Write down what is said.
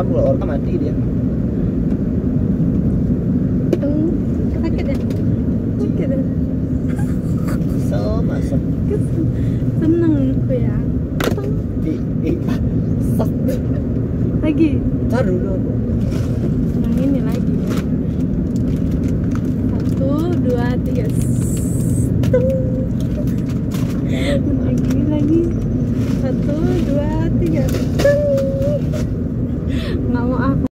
rekam kalau orang mati dia. Tung. sakit ya? Sakit ya? So masuk seneng aku ya. Di eh sak lagi? Tar dulu yang ini lagi satu dua tiga. Tung. lagi lagi satu